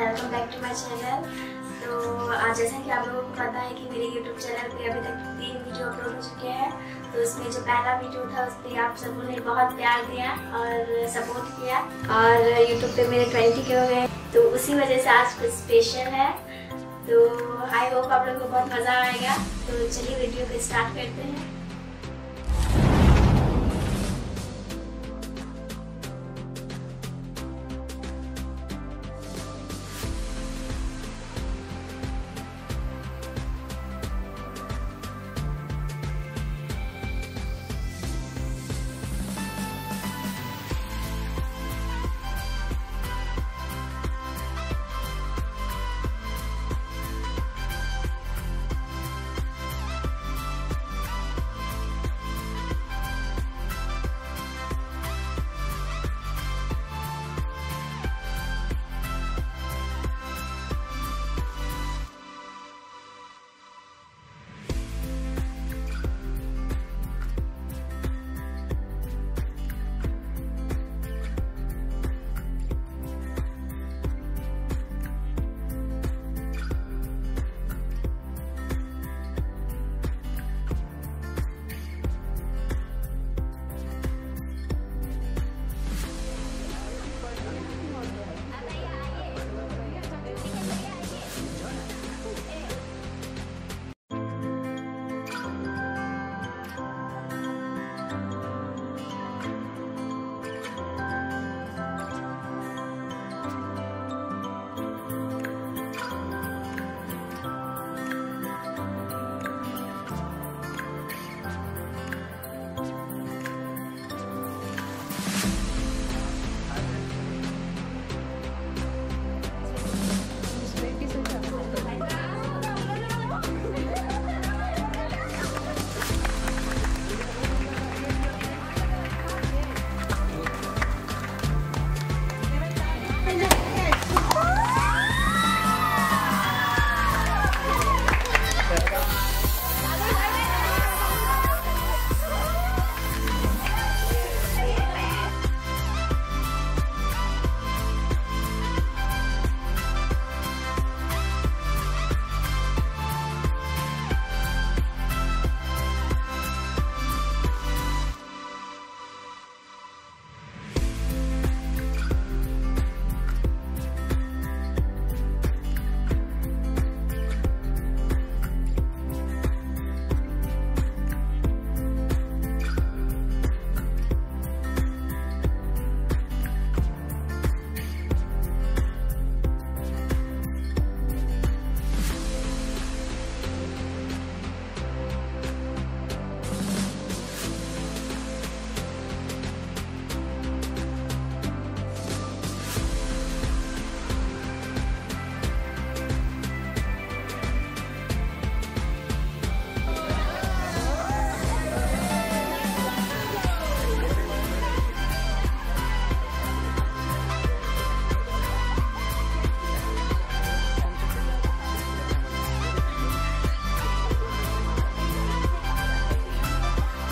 Welcome back to my channel तो आज जैसा कि आप लोगों को पता है कि मेरे यूट्यूब चैनल पे अभी तक तीन वीडियो अपलोड हो चुके हैं। तो उसमें जो पहला वीडियो था, उस पर आप सबों ने बहुत प्यार दिया और सपोर्ट किया। और यूट्यूब पे मेरे ट्वेंटी के हो गए। तो उसी वजह से आज कुछ स्पेशल है। तो आई होप आप लोग को बहुत मज़ा आएगा। तो चलिए वीडियो को स्टार्ट करते हैं।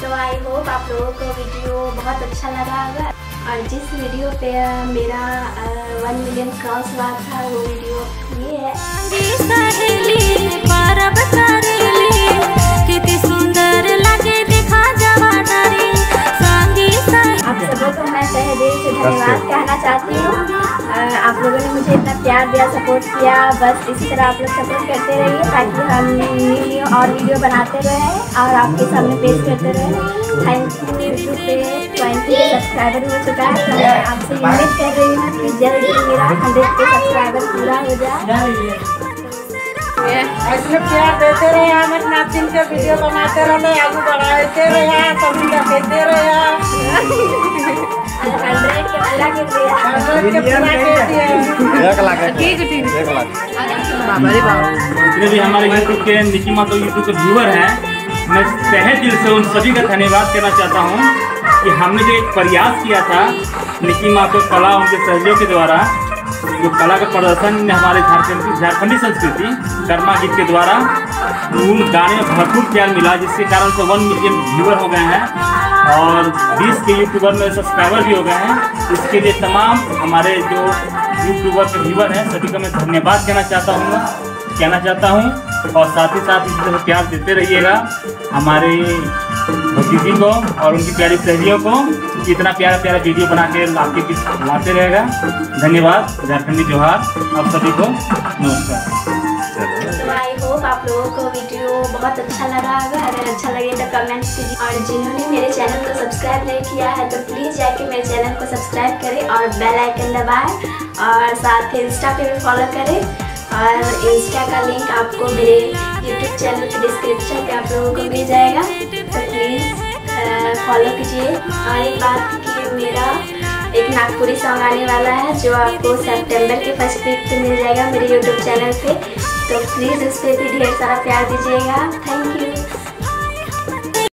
तो आई होप आप लोगों को वीडियो बहुत अच्छा लगा होगा। और जिस वीडियो पे मेरा वन मिलियन क्रॉस हुआ था, वो वीडियो ये है। दिया सपोर्ट किया, बस इसी तरह आप लोग सपोर्ट करते रहिए ताकि हम न्यू न्यू और वीडियो बनाते रहें और आपके सामने पेश करते रहें। थैंक यू यूट्यूब पे ट्वेंटी सब्सक्राइबर हो चुका है तो मैं आपसे उम्मीद कर रही हूँ कि जल्द ही मेरा हंड्रेड के सब्सक्राइबर पूरा हो जाए। ऐसे प्यार देते रहे हमें नातिन के वीडियो बनाते रहे आगे बढ़ाते रहे सभी देते रहे भी हमारे यूट्यूब के निकी मातो यूट्यूब के व्यूअर हैं मैं तहे दिल से उन सभी का धन्यवाद करना चाहता हूँ कि हमने जो एक प्रयास किया था निकी मातो कला उनके सहयोग के द्वारा जो कला का प्रदर्शन ने हमारे झारखंड की झारखंडी संस्कृति कर्मा गीत के द्वारा उन गाने में भरपूर प्यार मिला जिसके कारण से वन मिलियन व्यूअर हो गए हैं और 20 के यूट्यूबर में सब्सक्राइबर भी हो गए हैं। इसके लिए तमाम हमारे जो यूट्यूबर के व्यूवर हैं, सभी का मैं धन्यवाद कहना चाहता हूँ। कहना चाहता हूँ और साथ ही साथ इसी तरह प्यार देते रहिएगा। हमारे भतीजी को और उनकी प्यारी सहेलियों को इतना प्यारा प्यारा वीडियो बना के आपके बीच लाते रहेगा। धन्यवाद। झारखंडी जोहार, आप सभी को नमस्कार। लोगों को वीडियो बहुत अच्छा लगा होगा। अगर अच्छा लगे तो कमेंट कीजिए। और जिन्होंने मेरे चैनल को सब्सक्राइब नहीं किया है तो प्लीज़ जाके मेरे चैनल को सब्सक्राइब करें और बेल आइकन दबाएँ। और साथ ही इंस्टा पे भी फॉलो करें। और इंस्टा का लिंक आपको मेरे यूट्यूब चैनल के डिस्क्रिप्शन पे आप लोगों को मिल जाएगा। तो प्लीज़ फॉलो कीजिए। और एक बात कि मेरा एक नागपुरी सॉन्ग आने वाला है, जो आपको सितंबर के फ़र्स्ट वीक पे मिल जाएगा मेरे यूट्यूब चैनल पे। तो प्लीज़ इस पर भी ढेर सारा प्यार दीजिएगा। Thank you